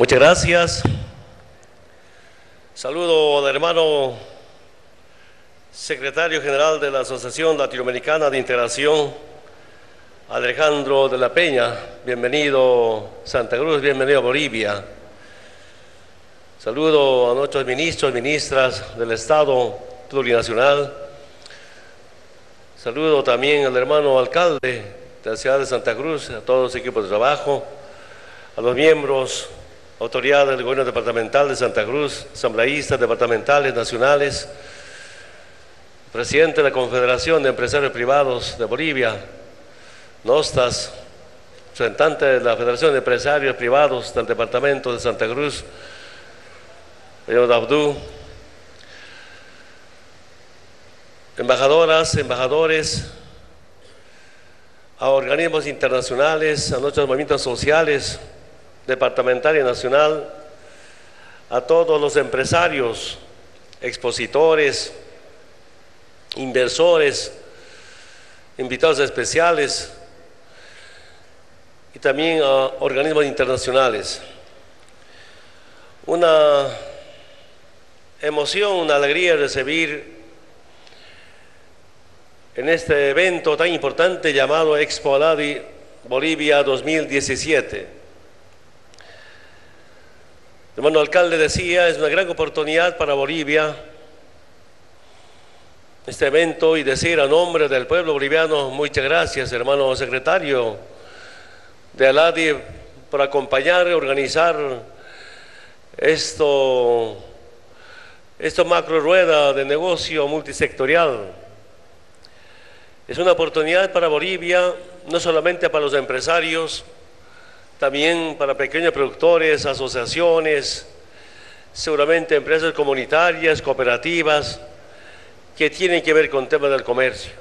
Muchas gracias. Saludo al hermano secretario general de la Asociación Latinoamericana de Integración, Alejandro de la Peña. Bienvenido Santa Cruz, bienvenido a Bolivia. Saludo a nuestros ministros, ministras del Estado plurinacional. Saludo también al hermano alcalde de la ciudad de Santa Cruz, a todos los equipos de trabajo, a los miembros autoridades del gobierno departamental de Santa Cruz, asambleístas departamentales, nacionales, presidente de la Confederación de Empresarios Privados de Bolivia, Nostas, representante de la Federación de Empresarios Privados del Departamento de Santa Cruz, señor Abdú, embajadoras, embajadores, a organismos internacionales, a nuestros movimientos sociales, departamental y nacional, a todos los empresarios, expositores, inversores, invitados especiales y también a organismos internacionales. Una emoción, una alegría recibir en este evento tan importante llamado Expo Aladi Bolivia 2017 hermano alcalde decía, es una gran oportunidad para Bolivia este evento y decir a nombre del pueblo boliviano, muchas gracias hermano secretario de Aladi por acompañar y organizar esto, esto macro rueda de negocio multisectorial. Es una oportunidad para Bolivia, no solamente para los empresarios, también para pequeños productores, asociaciones, seguramente empresas comunitarias, cooperativas, que tienen que ver con temas del comercio.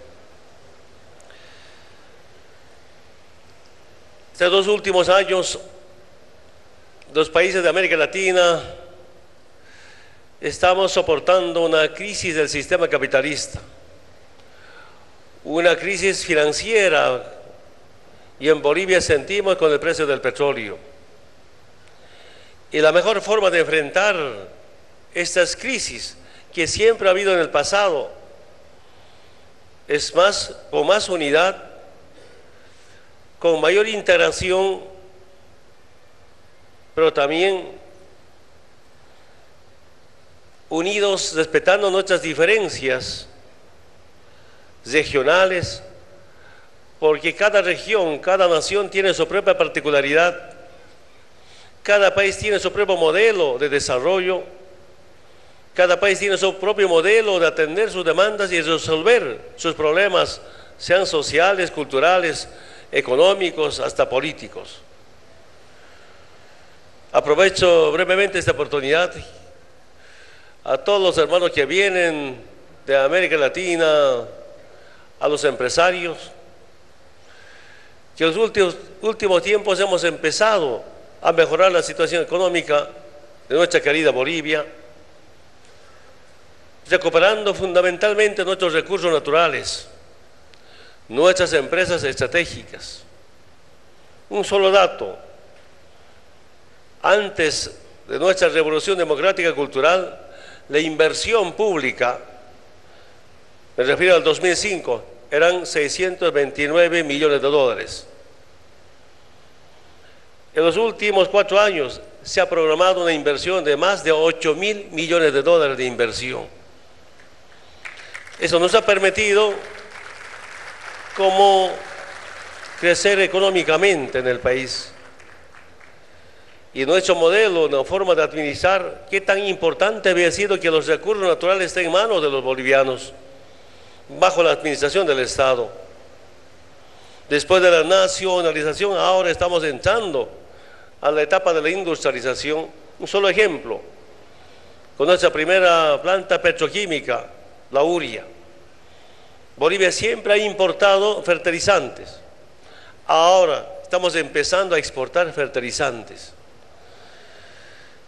Estos dos últimos años, los países de América Latina estamos soportando una crisis del sistema capitalista, una crisis financiera y en Bolivia sentimos con el precio del petróleo. Y la mejor forma de enfrentar estas crisis que siempre ha habido en el pasado es más con más unidad, con mayor integración, pero también unidos respetando nuestras diferencias regionales, porque cada región, cada nación tiene su propia particularidad, cada país tiene su propio modelo de desarrollo, cada país tiene su propio modelo de atender sus demandas y resolver sus problemas, sean sociales, culturales, económicos, hasta políticos. Aprovecho brevemente esta oportunidad. A todos los hermanos que vienen de América Latina, a los empresarios, que en los últimos, últimos tiempos hemos empezado a mejorar la situación económica de nuestra querida Bolivia, recuperando fundamentalmente nuestros recursos naturales, nuestras empresas estratégicas. Un solo dato, antes de nuestra revolución democrática cultural, la inversión pública, me refiero al 2005, eran 629 millones de dólares. En los últimos cuatro años se ha programado una inversión de más de 8 mil millones de dólares de inversión. Eso nos ha permitido como crecer económicamente en el país. Y nuestro modelo, la forma de administrar, qué tan importante había sido que los recursos naturales estén en manos de los bolivianos, bajo la administración del Estado. Después de la nacionalización, ahora estamos entrando a la etapa de la industrialización. Un solo ejemplo, con nuestra primera planta petroquímica, la URIA. Bolivia siempre ha importado fertilizantes. Ahora estamos empezando a exportar fertilizantes.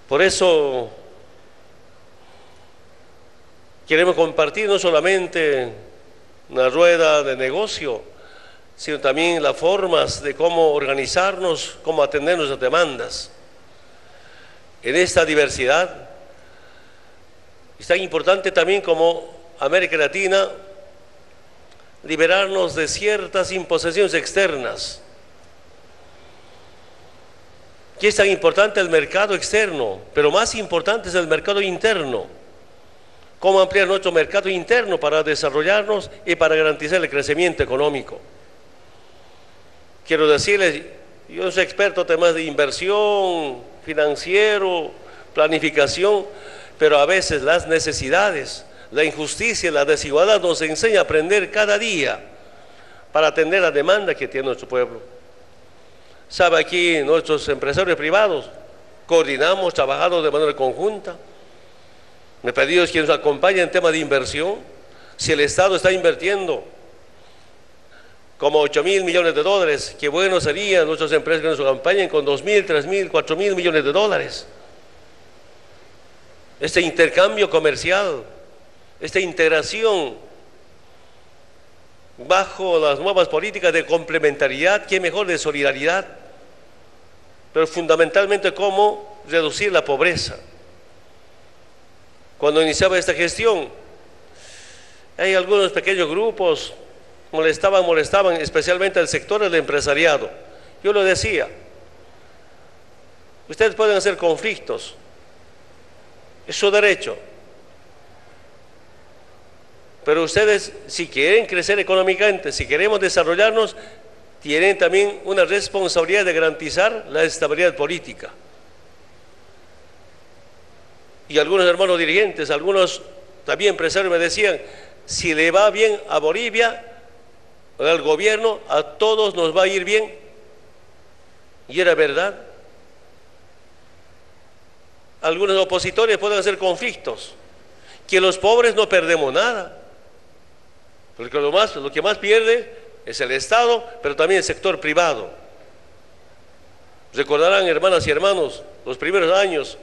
Por eso queremos compartir no solamente una rueda de negocio, sino también las formas de cómo organizarnos, cómo atender nuestras demandas. en esta diversidad. Es tan importante también como América Latina liberarnos de ciertas imposiciones externas. ¿Qué es tan importante el mercado externo? Pero más importante es el mercado interno. ¿Cómo ampliar nuestro mercado interno para desarrollarnos y para garantizar el crecimiento económico? Quiero decirles, yo soy experto en temas de inversión, financiero, planificación, pero a veces las necesidades, la injusticia, la desigualdad nos enseña a aprender cada día para atender la demanda que tiene nuestro pueblo. Sabe aquí nuestros empresarios privados, coordinamos, trabajamos de manera conjunta. Me pedido que nos acompañe en tema de inversión. Si el Estado está invirtiendo como 8 mil millones de dólares. Qué bueno sería nuestras empresas que nos acompañen con 2 mil, 3 mil, 4 mil millones de dólares. Este intercambio comercial, esta integración bajo las nuevas políticas de complementariedad, qué mejor de solidaridad, pero fundamentalmente cómo reducir la pobreza. Cuando iniciaba esta gestión, hay algunos pequeños grupos molestaban, molestaban especialmente al sector del empresariado. Yo lo decía, ustedes pueden hacer conflictos, es su derecho. Pero ustedes, si quieren crecer económicamente, si queremos desarrollarnos, tienen también una responsabilidad de garantizar la estabilidad política. Y algunos hermanos dirigentes, algunos también empresarios me decían, si le va bien a Bolivia, al gobierno, a todos nos va a ir bien. Y era verdad. Algunos opositores pueden hacer conflictos, que los pobres no perdemos nada. Porque lo, más, lo que más pierde es el Estado, pero también el sector privado. Recordarán, hermanas y hermanos, los primeros años,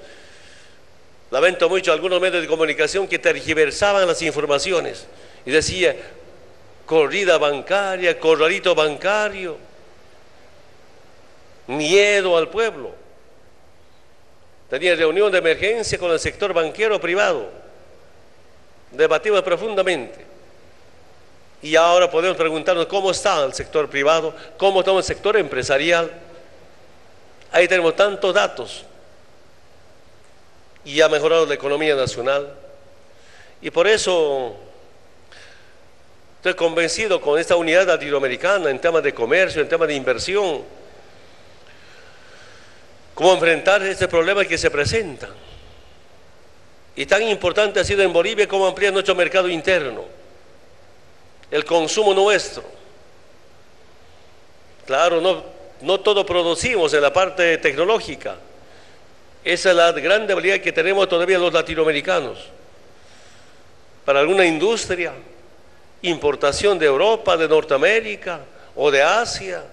lamento mucho algunos medios de comunicación que tergiversaban las informaciones y decía, corrida bancaria, corralito bancario, miedo al pueblo. Tenía reunión de emergencia con el sector banquero privado. Debatimos profundamente. Y ahora podemos preguntarnos cómo está el sector privado, cómo está el sector empresarial. Ahí tenemos tantos datos. Y ha mejorado la economía nacional. Y por eso Estoy convencido con esta unidad latinoamericana en temas de comercio, en temas de inversión, cómo enfrentar este problema que se presenta. Y tan importante ha sido en Bolivia como ampliar nuestro mercado interno, el consumo nuestro. Claro, no, no todo producimos en la parte tecnológica. Esa es la gran debilidad que tenemos todavía los latinoamericanos. Para alguna industria, importación de Europa, de Norteamérica o de Asia.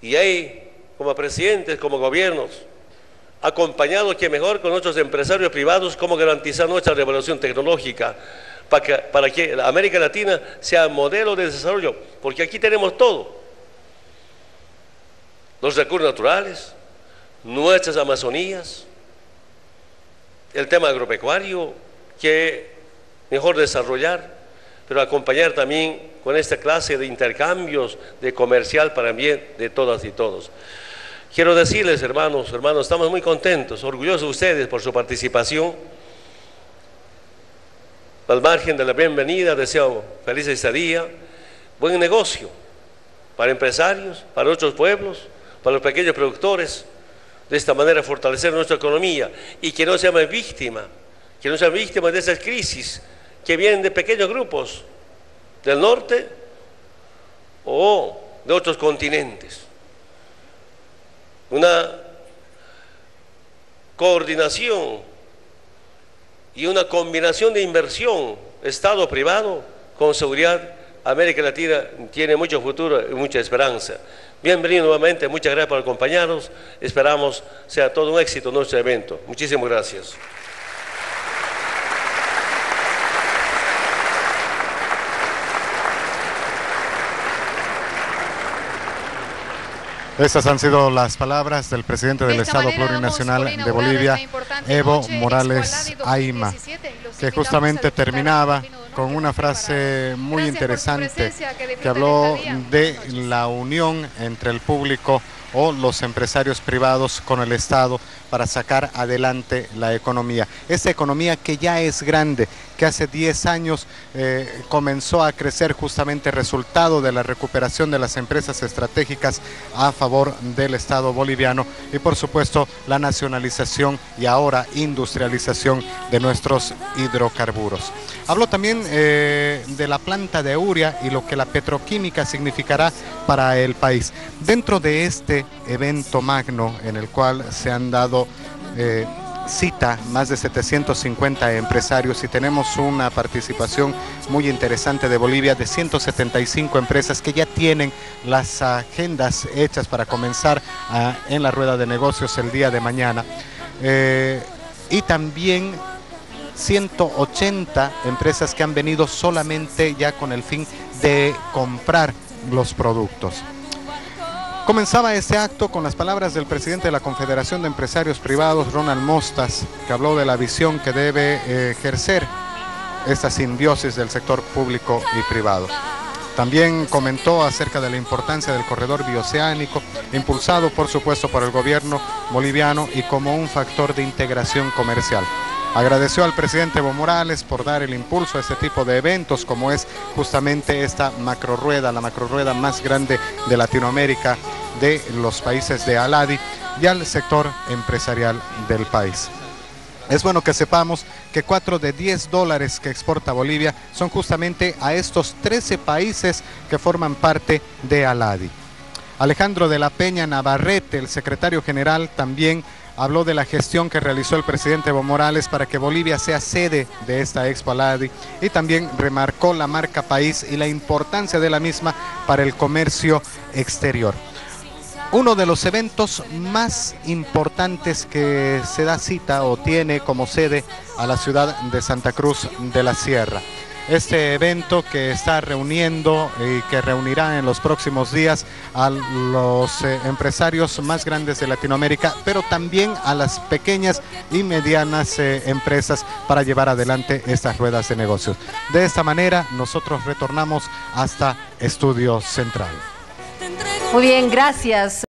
Y hay como presidentes, como gobiernos, acompañados que mejor con nuestros empresarios privados, cómo garantizar nuestra revolución tecnológica para que América Latina sea modelo de desarrollo, porque aquí tenemos todo. Los recursos naturales, nuestras Amazonías, el tema agropecuario, que mejor desarrollar pero acompañar también con esta clase de intercambios de comercial para bien de todas y todos. Quiero decirles, hermanos, hermanos, estamos muy contentos, orgullosos de ustedes por su participación. Al margen de la bienvenida, deseo feliz estadía, buen negocio para empresarios, para nuestros pueblos, para los pequeños productores. De esta manera fortalecer nuestra economía y que no seamos víctimas, que no sean víctimas de esas crisis que vienen de pequeños grupos del norte o de otros continentes. Una coordinación y una combinación de inversión Estado-privado con seguridad, América Latina tiene mucho futuro y mucha esperanza. Bienvenido nuevamente, muchas gracias por acompañarnos. Esperamos sea todo un éxito nuestro evento. Muchísimas gracias. Estas han sido las palabras del presidente del Estado Plurinacional de Bolivia, Evo Morales Aima, que justamente terminaba con una frase muy interesante que habló de la unión entre el público o los empresarios privados con el Estado para sacar adelante la economía. Esta economía que ya es grande, que hace 10 años eh, comenzó a crecer justamente resultado de la recuperación de las empresas estratégicas a favor del Estado boliviano y por supuesto la nacionalización y ahora industrialización de nuestros hidrocarburos. Habló también eh, de la planta de Uria y lo que la petroquímica significará para el país. Dentro de este evento magno en el cual se han dado eh, cita más de 750 empresarios y tenemos una participación muy interesante de Bolivia de 175 empresas que ya tienen las agendas hechas para comenzar ah, en la rueda de negocios el día de mañana. Eh, y también 180 empresas que han venido solamente ya con el fin de comprar los productos. Comenzaba este acto con las palabras del presidente de la Confederación de Empresarios Privados, Ronald Mostas, que habló de la visión que debe eh, ejercer esta simbiosis del sector público y privado. También comentó acerca de la importancia del corredor bioceánico, impulsado por supuesto por el gobierno boliviano y como un factor de integración comercial. Agradeció al presidente Evo Morales por dar el impulso a este tipo de eventos como es justamente esta macrorueda, la macrorueda más grande de Latinoamérica de los países de Aladi y al sector empresarial del país. Es bueno que sepamos que 4 de 10 dólares que exporta Bolivia son justamente a estos 13 países que forman parte de Aladi. Alejandro de la Peña Navarrete, el secretario general, también habló de la gestión que realizó el presidente Evo Morales para que Bolivia sea sede de esta Expo Aladi y también remarcó la marca país y la importancia de la misma para el comercio exterior. Uno de los eventos más importantes que se da cita o tiene como sede a la ciudad de Santa Cruz de la Sierra este evento que está reuniendo y que reunirá en los próximos días a los eh, empresarios más grandes de Latinoamérica, pero también a las pequeñas y medianas eh, empresas para llevar adelante estas ruedas de negocios. De esta manera nosotros retornamos hasta Estudio Central. Muy bien, gracias.